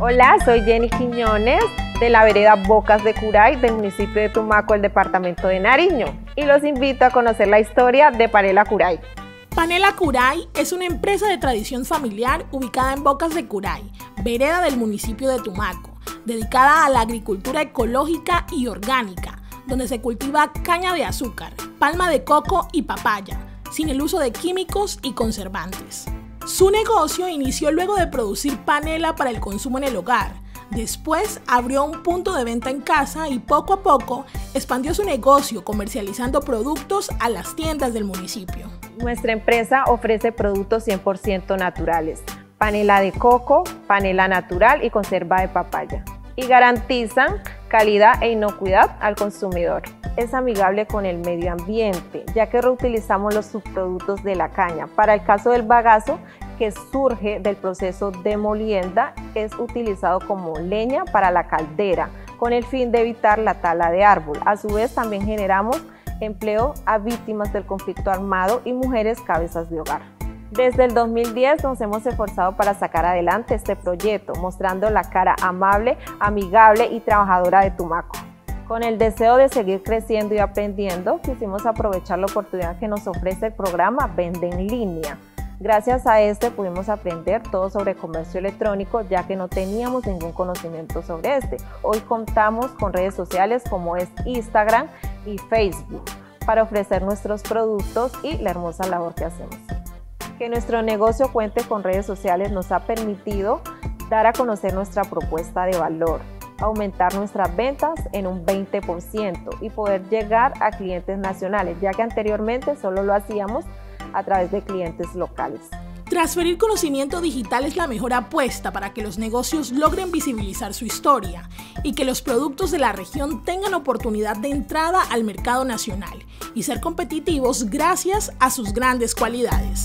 Hola, soy Jenny Quiñones de la vereda Bocas de Curay del municipio de Tumaco, el departamento de Nariño, y los invito a conocer la historia de Panela Curay. Panela Curay es una empresa de tradición familiar ubicada en Bocas de Curay, vereda del municipio de Tumaco, dedicada a la agricultura ecológica y orgánica, donde se cultiva caña de azúcar, palma de coco y papaya, sin el uso de químicos y conservantes. Su negocio inició luego de producir panela para el consumo en el hogar. Después abrió un punto de venta en casa y poco a poco expandió su negocio comercializando productos a las tiendas del municipio. Nuestra empresa ofrece productos 100% naturales, panela de coco, panela natural y conserva de papaya, y garantizan calidad e inocuidad al consumidor es amigable con el medio ambiente, ya que reutilizamos los subproductos de la caña. Para el caso del bagazo, que surge del proceso de molienda, es utilizado como leña para la caldera, con el fin de evitar la tala de árbol. A su vez, también generamos empleo a víctimas del conflicto armado y mujeres cabezas de hogar. Desde el 2010 nos hemos esforzado para sacar adelante este proyecto, mostrando la cara amable, amigable y trabajadora de Tumaco. Con el deseo de seguir creciendo y aprendiendo, quisimos aprovechar la oportunidad que nos ofrece el programa Vende en línea. Gracias a este pudimos aprender todo sobre comercio electrónico ya que no teníamos ningún conocimiento sobre este. Hoy contamos con redes sociales como es Instagram y Facebook para ofrecer nuestros productos y la hermosa labor que hacemos. Que nuestro negocio cuente con redes sociales nos ha permitido dar a conocer nuestra propuesta de valor, aumentar nuestras ventas en un 20% y poder llegar a clientes nacionales, ya que anteriormente solo lo hacíamos a través de clientes locales. Transferir conocimiento digital es la mejor apuesta para que los negocios logren visibilizar su historia y que los productos de la región tengan oportunidad de entrada al mercado nacional y ser competitivos gracias a sus grandes cualidades.